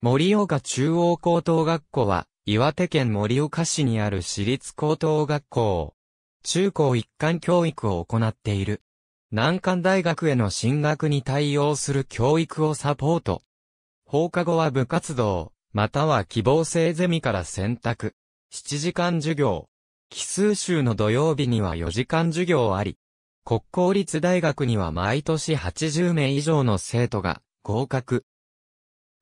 盛岡中央高等学校は、岩手県盛岡市にある私立高等学校。中高一貫教育を行っている。難関大学への進学に対応する教育をサポート。放課後は部活動、または希望生ゼミから選択。7時間授業。奇数週の土曜日には4時間授業あり。国公立大学には毎年80名以上の生徒が合格。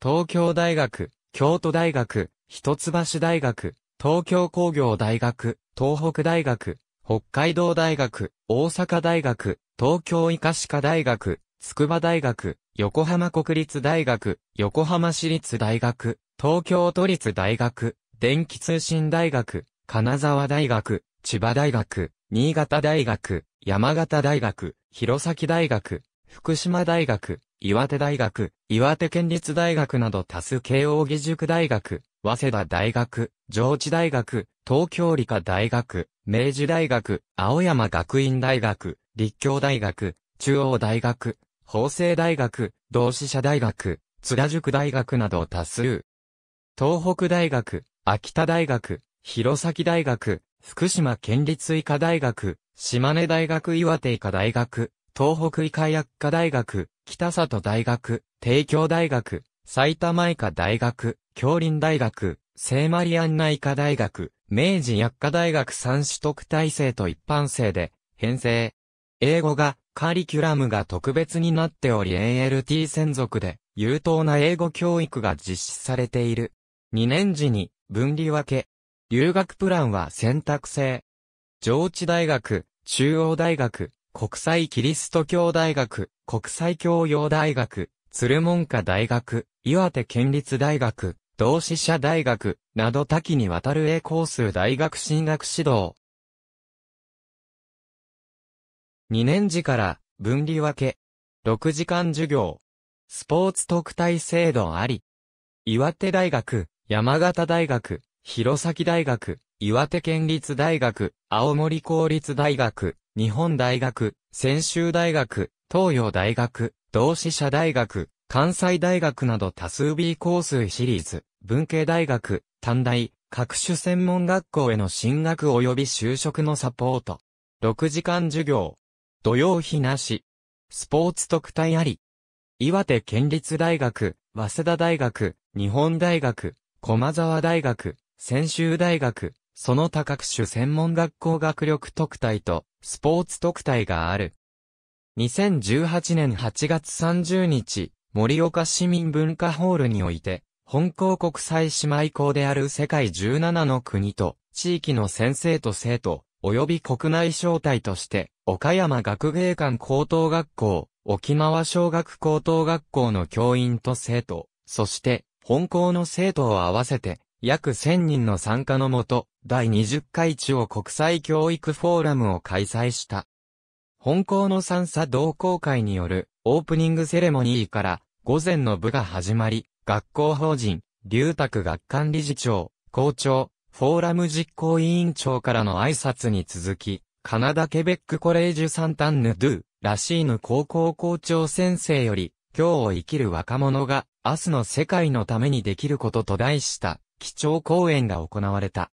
東京大学、京都大学、一橋大学、東京工業大学、東北大学、北海道大学、大阪大学、東京医科歯科大学、筑波大学、横浜国立大学、横浜市立大学、東京都立大学、電気通信大学、金沢大学、千葉大学、新潟大学、山形大学、弘前大学、福島大学、岩手大学、岩手県立大学など多数慶応義塾大学、早稲田大学、上智大学、東京理科大学、明治大学、青山学院大学、立教大学、中央大学、法政大学、同志社大学、津田塾大学など多数。東北大学、秋田大学、弘前大学、福島県立医科大学、島根大学岩手医科大学、東北医科薬科大学、北里大学、帝京大学、埼玉医科大学、京林大学、聖マリアンナ医科大学、明治薬科大学三種特待生と一般生で、編成。英語が、カリキュラムが特別になっており ALT 専属で、優等な英語教育が実施されている。2年時に、分離分け。留学プランは選択制。上智大学、中央大学、国際キリスト教大学、国際教養大学、鶴門科大学、岩手県立大学、同志社大学、など多岐にわたる A コース大学進学指導。2年時から分離分け。6時間授業。スポーツ特待制度あり。岩手大学、山形大学、弘前大学、岩手県立大学、青森公立大学、日本大学、専修大学、東洋大学、同志社大学、関西大学など多数 B コースシリーズ、文系大学、短大、各種専門学校への進学及び就職のサポート。6時間授業。土曜日なし。スポーツ特待あり。岩手県立大学、早稲田大学、日本大学、駒沢大学、専修大学、その他各種専門学校学力特待とスポーツ特待がある。2018年8月30日、盛岡市民文化ホールにおいて、本校国際姉妹校である世界17の国と地域の先生と生徒、及び国内招待として、岡山学芸館高等学校、沖縄小学高等学校の教員と生徒、そして本校の生徒を合わせて約1000人の参加のもと、第20回中央国際教育フォーラムを開催した。本校の参査同好会によるオープニングセレモニーから午前の部が始まり、学校法人、留宅学館理事長、校長、フォーラム実行委員長からの挨拶に続き、カナダケベックコレージュサンタンヌドゥ、ラシーヌ高校校長先生より、今日を生きる若者が、明日の世界のためにできることと題した、基調講演が行われた。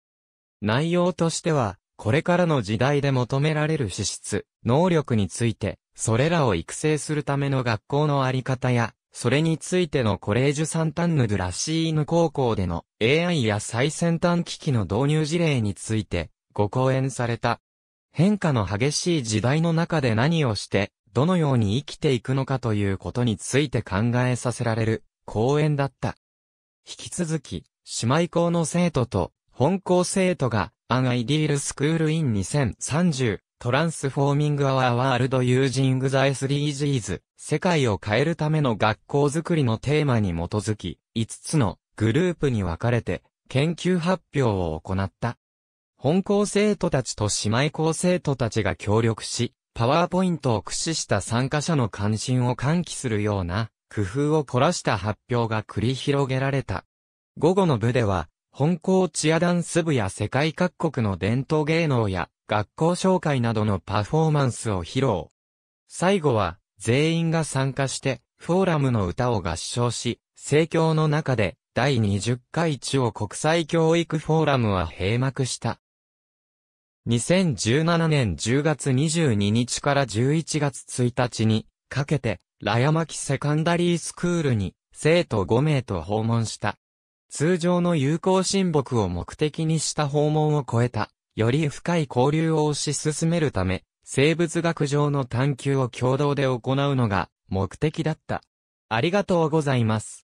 内容としては、これからの時代で求められる資質、能力について、それらを育成するための学校のあり方や、それについてのコレージュサンタンヌドラシーヌ高校での AI や最先端機器の導入事例についてご講演された。変化の激しい時代の中で何をして、どのように生きていくのかということについて考えさせられる講演だった。引き続き、姉妹校の生徒と本校生徒が、アンアイディールスクールイン2030、トランスフォーミングアワーワールドユージングザ SDGs、世界を変えるための学校づくりのテーマに基づき、5つのグループに分かれて、研究発表を行った。本校生徒たちと姉妹校生徒たちが協力し、パワーポイントを駆使した参加者の関心を喚起するような工夫を凝らした発表が繰り広げられた。午後の部では、本校チアダンス部や世界各国の伝統芸能や学校紹介などのパフォーマンスを披露。最後は、全員が参加して、フォーラムの歌を合唱し、盛況の中で、第20回中央国際教育フォーラムは閉幕した。2017年10月22日から11月1日にかけて、ラヤマキセカンダリースクールに生徒5名と訪問した。通常の友好親睦を目的にした訪問を超えた、より深い交流を推し進めるため、生物学上の探求を共同で行うのが目的だった。ありがとうございます。